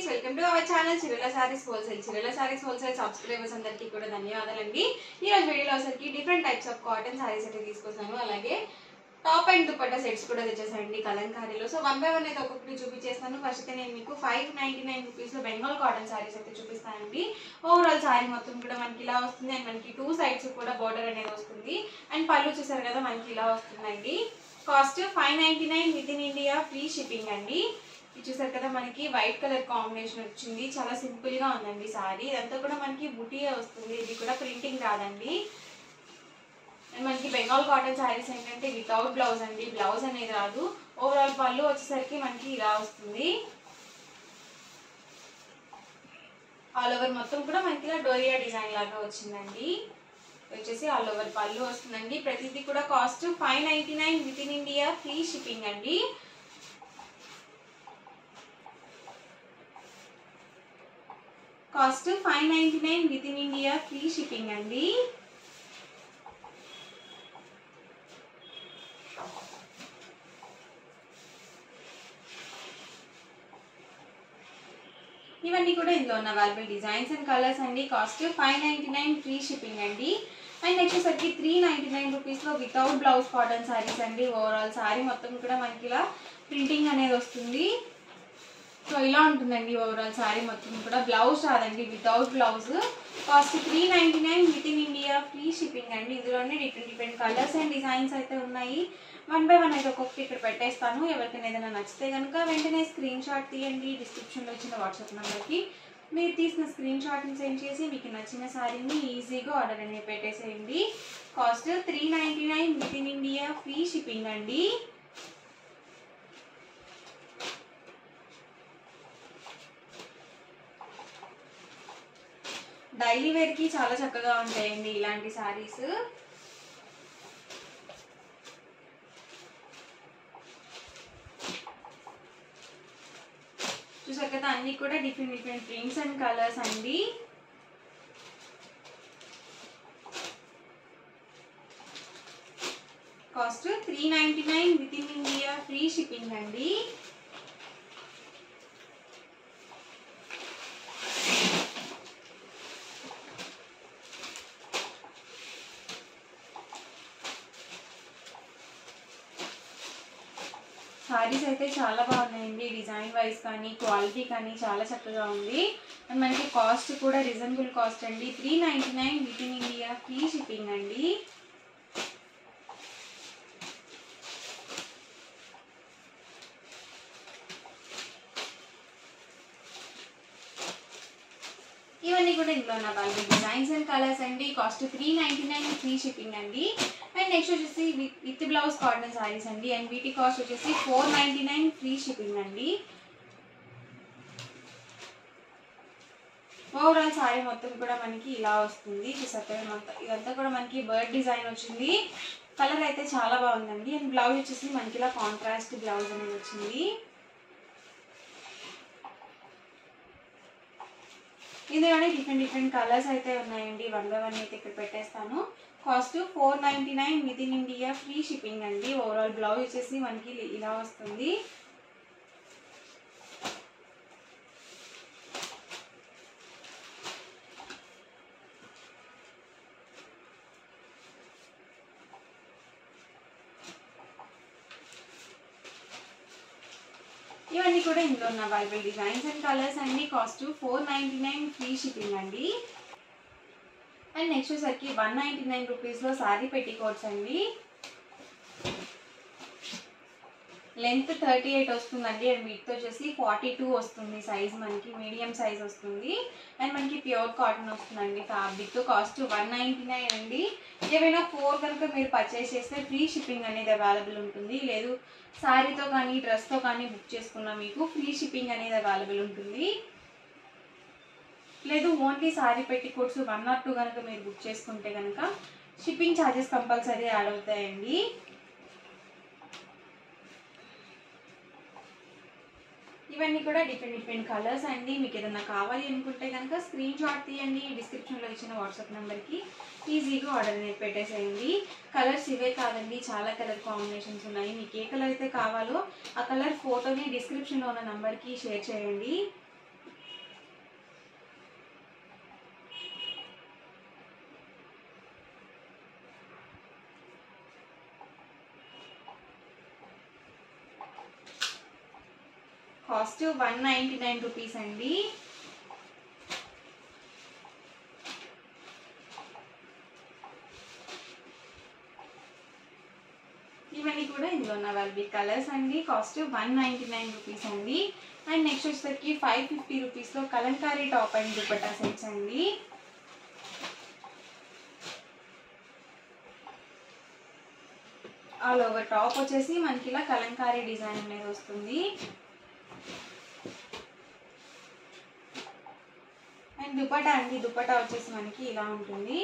Friends welcome to our channel Chirula saris wholesale. Chirula saris wholesale subscribers అందరికీ కూడా ధన్యవాదాలండి. ఈ రోజు వీడియోలో అసలుకి different types of cotton saris అయితే తీసుకొస్తాను అలాగే టాప్ అండ్ దుపట్టా సెట్స్ కూడా తెచ్చేసానండి కలంకారీలో. సో వన్ బై వన్ అయితే ఒక్కొక్కటి చూపించేస్తాను. ఫస్ట్ అయితే నేను మీకు ఫైవ్ నైన్టీ నైన్ రూపీస్లో బెంగాల్ కాటన్ సారీస్ అయితే చూపిస్తానండి. ఓవరాల్ సారీ మొత్తం కూడా మనకి ఇలా వస్తుంది. అండ్ మనకి టూ సైడ్స్ కూడా బార్డర్ అనేది వస్తుంది. అండ్ పళ్ళు చూసారు కదా మనకి ఇలా వస్తుందండి. Cost five ninety nine within India free shipping అండి. చూసారు కదా మనకి వైట్ కలర్ కాంబినేషన్ వచ్చింది. చాలా సింపుల్గా ఉందండి సారీ ఇదంతా కూడా మనకి బుటీయే వస్తుంది. ఇది కూడా ప్రింటింగ్ రాదండి. అండ్ మనకి బెంగాల్ కాటన్ శారీస్ ఏంటంటే వితౌట్ బ్లౌజ్ అండి. బ్లౌజ్ అనేది రాదు. ఓవరాల్ పళ్ళు వచ్చేసరికి మనకి ఇలా వస్తుంది. ఆల్ ఓవర్ మొత్తం కూడా మనకి ఇలా డోరియా డిజైన్ లాగా వచ్చిందండి. వచ్చేసి ఆల్ ఓవర్ పళ్ళు వస్తుందండి. ప్రతిదీ కూడా cost five ninety nine within India free shipping అండి. Cost five ninety nine within India free shipping అండి. ఇవన్నీ కూడా ఇందులో ఉన్న అవైలబుల్ డిజైన్స్ అండ్ కలర్స్ అండి. Cost five ninety nine free shipping అండి. అండ్ నెక్స్ట్ వచ్చేసరికి త్రీ నైంటీ నైన్ రూపీస్లో వితౌట్ బ్లౌజ్ కాటన్ శారీస్ అండి. ఓవరాల్ శారీ మొత్తం కూడా మనకి ఇలా ప్రింటింగ్ అనేది వస్తుంది. సో ఇలా ఉంటుందండి ఓవరాల్ శారీ మొత్తం కూడా. బ్లౌజ్ రాదండి without blouse cost three ninety nine within India free shipping అండి. ఇందులోనే different different colours and designs అయితే ఉన్నాయి. వన్ బై వన్ అయితే ఒక్కొక్కటి ఇక్కడ పెట్టేస్తాను. ఎవరికైనా ఏదైనా నచ్చితే కనుక వెంటనే స్క్రీన్ షాట్ తీయండి. డిస్క్రిప్షన్లో ఇచ్చిన వాట్సాప్ నెంబర్కి మీరు తీసిన స్క్రీన్ షాట్ని సెండ్ చేసి మీకు నచ్చిన శారీని ఈజీగా ఆర్డర్ అనేది పెట్టేసేయండి. Cost three ninety nine within India free shipping అండి. డైలీ వేర్కి చాలా చక్కగా ఉంటాయండి ఇలాంటి శారీస్ చూసారు కదా అన్ని కూడా different different prints and colours అండి. Cost three ninety nine within India free shipping అండి. శారీస్ అయితే చాలా బాగున్నాయండి. డిజైన్ వైజ్ కానీ క్వాలిటీ కానీ చాలా చక్కగా ఉంది. అండ్ మనకి కాస్ట్ కూడా రీజనబుల్ కాస్ట్ అండి. Three ninety nine within India free shipping అండి. ఇవన్నీ ఇందులో ఉన్న వాళ్ళు డిజైన్స్ అండ్ కలర్స్ అండి. Cost three ninety nine free shipping అండి. అండ్ నెక్స్ట్ వచ్చేసి విత్ బ్లౌజ్ కాటన్ సారీస్ అండి. అండ్ వీటి కాస్ట్ వచ్చేసి four ninety nine free shipping అండి. ఓవరాల్ సారీ మొత్తం కూడా మనకి ఇలా వస్తుంది. చూసారు మొత్తం ఇదంతా కూడా మనకి బర్డ్ డిజైన్ వచ్చింది. కలర్ అయితే చాలా బాగుందండి. అండ్ బ్లౌజ్ వచ్చేసి మనకి ఇలా కాంట్రాస్ట్ బ్లౌజ్ అనేది వచ్చింది. ఇందులోనే డిఫరెంట్ డిఫరెంట్ కలర్స్ అయితే ఉన్నాయండి. వన్ బై వన్ అయితే ఇక్కడ పెట్టేస్తాను. Cost four ninety nine within India free shipping అండి. ఓవరాల్ బ్లౌజ్ వచ్చేసి మనకి ఇలా వస్తుంది. ఇవన్నీ కూడా ఇందులో ఉన్న అవైలబుల్ డిజైన్స్ అండ్ కలర్స్ అన్ని cost four ninety nine free shipping అండి. అండ్ నెక్స్ట్ వచ్చేసరికి వన్ నైంటీ నైన్ రూపీస్లో శారీ పెట్టికోట్స్ అండి. లెంత్ థర్టీ ఎయిట్ వస్తుందండి అండ్ విత్ వచ్చేసి ఫార్టీ టూ వస్తుంది సైజ్ మనకి మీడియం సైజ్ వస్తుంది. అండ్ మనకి ప్యూర్ కాటన్ వస్తుందండి fabric. Cost one ninety nine అండి. ఏమైనా ఫోర్ కనుక మీరు పర్చేస్ చేస్తే ఫ్రీ షిప్పింగ్ అనేది అవైలబుల్ ఉంటుంది. లేదు శారీతో కానీ డ్రెస్తో కానీ బుక్ చేసుకున్న మీకు ఫ్రీ షిప్పింగ్ అనేది అవైలబుల్ ఉంటుంది. లేదు ఓన్లీ శారీ పెట్టి కోట్స్ వన్ ఆర్ టూ కనుక మీరు బుక్ చేసుకుంటే కనుక షిప్పింగ్ ఛార్జెస్ కంపల్సరీ యాడ్ అవుతాయండి. ఇవన్నీ కూడా డిఫరెంట్ డిఫరెంట్ కలర్స్ అండి. మీకు ఏదైనా కావాలి అనుకుంటే కనుక స్క్రీన్ షాట్ తీయండి. డిస్క్రిప్షన్లో ఇచ్చిన వాట్సాప్ నెంబర్కి ఈజీగా ఆర్డర్ అనేది పెట్టేసేయండి. కలర్స్ ఇవే కాదండి. చాలా కలర్ కాంబినేషన్స్ ఉన్నాయి. మీకు ఏ కలర్ అయితే కావాలో ఆ కలర్ ఫోటోని డిస్క్రిప్షన్లో ఉన్న నెంబర్కి షేర్ చేయండి. Cost one ninety nine rupees అండి. ఇవన్నీ కూడా ఇందులో ఉన్న వాళ్ళవి కలర్స్ అండి. Cost one ninety nine rupees అండి. అండ్ నెక్స్ట్ వచ్చేసరికి ఫైవ్ ఫిఫ్టీ రూపీస్లో Kalamkari top and dupatta sets అండి. ఆల్ ఓవర్ టాప్ వచ్చేసి మనకి ఇలా కలంకారీ డిజైన్ అనేది వస్తుంది. అండ్ దుపటా అండి దుపటా వచ్చేసి మనకి ఇలా ఉంటుంది.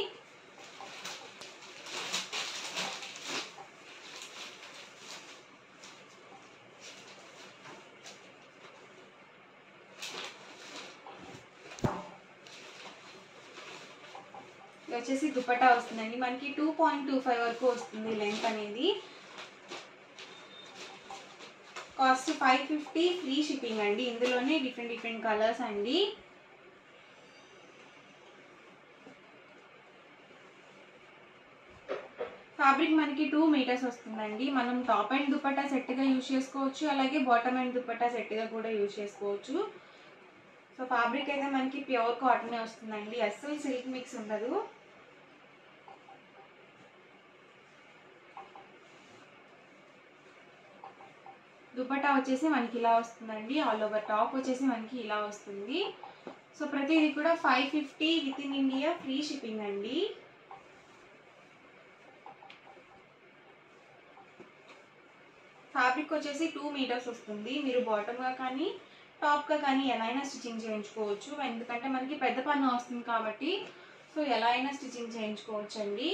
వచ్చేసి దుపటా వస్తుందండి. మనకి టూ పాయింట్ టూ ఫైవ్ వరకు వస్తుంది లెంత్ అనేది. Cost five fifty free shipping అండి. ఇందులోనే డిఫరెంట్ డిఫరెంట్ కలర్స్ అండి. ఫ్యాబ్రిక్ మనకి టూ మీటర్స్ వస్తుందండి. మనం టాప్ అండ్ దుపట్టా సెట్గా యూజ్ చేసుకోవచ్చు. అలాగే బాటమ్ అండ్ దుపట్టా సెట్గా కూడా యూజ్ చేసుకోవచ్చు. సో ఫ్యాబ్రిక్ అయితే మనకి ప్యూర్ కాటనే వస్తుందండి. అస్సలు సిల్క్ మిక్స్ ఉండదు. దుపట్టా వచ్చేసి మనకి ఇలా వస్తుందండి. ఆల్ ఓవర్ టాప్ వచ్చేసి మనకి ఇలా వస్తుంది. సో ప్రతిదీ కూడా five fifty within India free shipping అండి. ఫ్యాబ్రిక్ వచ్చేసి టూ మీటర్స్ వస్తుంది. మీరు బాటమ్గా కానీ టాప్గా కానీ ఎలా అయినా స్టిచ్చింగ్ చేయించుకోవచ్చు. ఎందుకంటే మనకి పెద్ద పన్ను వస్తుంది కాబట్టి సో ఎలా అయినా స్టిచ్చింగ్ చేయించుకోవచ్చు అండి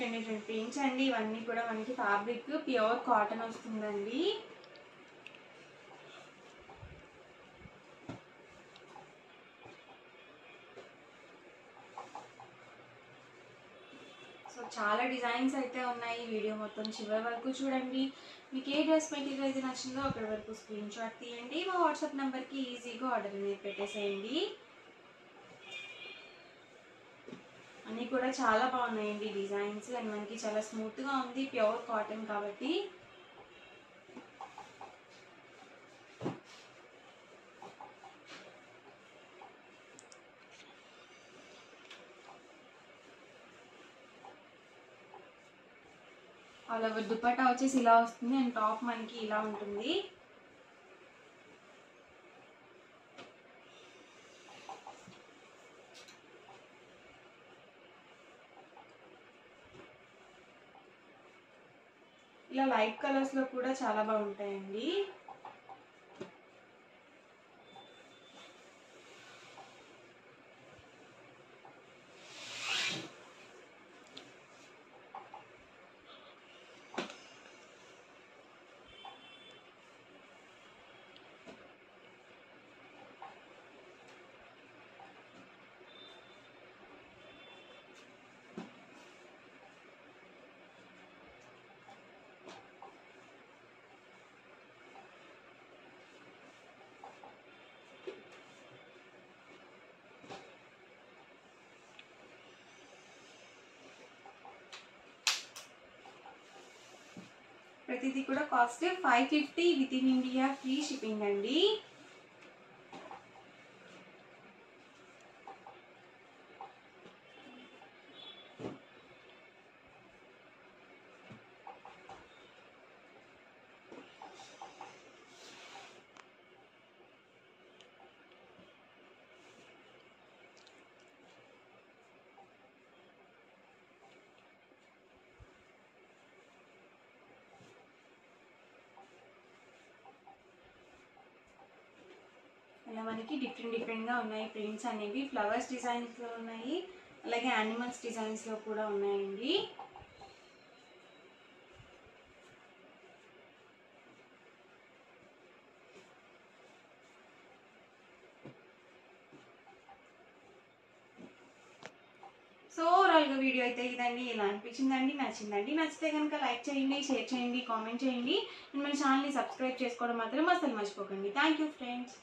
చూపించండి డిఫరెంట్ అండి ఇవన్నీ కూడా మనకి ఫ్యాబ్రిక్ ప్యూర్ కాటన్ వస్తుందండి. సో చాలా డిజైన్స్ అయితే ఉన్నాయి వీడియో మొత్తం చివరి వరకు చూడండి. మీకు ఏ డ్రెస్ మెటీరియల్ అయితే నచ్చిందో అక్కడి వరకు స్క్రీన్ షాట్ తీయండి. మా వాట్సాప్ నెంబర్కి ఈజీగా ఆర్డర్ అనేది పెట్టేసేయండి. అన్నీ కూడా చాలా బాగున్నాయండి డిజైన్స్. అండ్ మనకి చాలా స్మూత్గా ఉంది ప్యూర్ కాటన్ కాబట్టి. అలా దుపట్టా వచ్చేసి ఇలా వస్తుంది. అండ్ టాప్ మనకి ఇలా ఉంటుంది. ఇలా లైట్ కలర్స్లో కూడా చాలా బాగుంటాయండి. ప్రతిదీ కూడా cost five fifty within India free shipping అండి. మనకి డిఫరెంట్ డిఫరెంట్గా ఉన్నాయి. ప్రింట్స్ అనేవి ఫ్లవర్స్ డిజైన్స్లో ఉన్నాయి. అలాగే యానిమల్స్ డిజైన్స్లో కూడా ఉన్నాయండి. సో ఓవరాల్గా వీడియో అయితే ఇదండి. ఇలా అనిపించిందండి? నచ్చిందండి? నచ్చితే కనుక లైక్ చేయండి షేర్ చేయండి కామెంట్ చేయండి. అండ్ మన ఛానల్ని సబ్స్క్రైబ్ చేసుకోవడం మాత్రం అసలు మర్చిపోకండి. Thank you friends